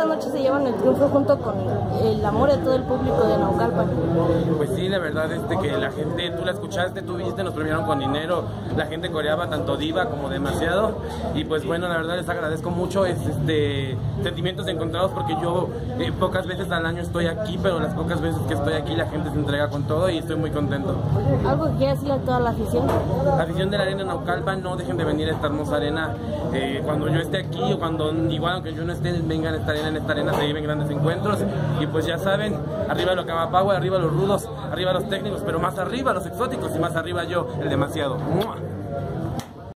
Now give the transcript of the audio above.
esta noche se llevan el triunfo junto con el amor de todo el público de Naucalpan. Pues la verdad es que la gente, tú la escuchaste, tú viste, nos premiaron con dinero, la gente coreaba tanto diva como demasiado y pues bueno, la verdad les agradezco mucho es, este, sentimientos encontrados porque yo eh, pocas veces al año estoy aquí, pero las pocas veces que estoy aquí la gente se entrega con todo y estoy muy contento. ¿Algo que quieras decirle a toda la afición? La afición de la Arena Naucalpan, no dejen de venir a esta hermosa arena eh, cuando yo esté aquí o cuando igual aunque yo no esté, vengan a esta arena, en esta arena se viven grandes encuentros y pues ya saben, arriba lo Power, arriba los rudos, arriba los técnicos, pero más arriba los exóticos y más arriba yo, el demasiado.